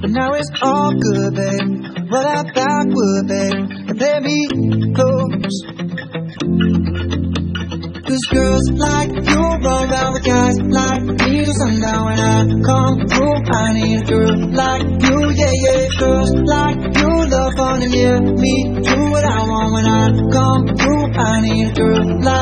But now it's all good, babe. Roll out Backwood, babe. And let me close. Cause girls like you roll around with guys like me till sundown when I come through. I need a girl like you, yeah, yeah. Girls like you love fun and yeah, me do what I want when I come through. I need a girl like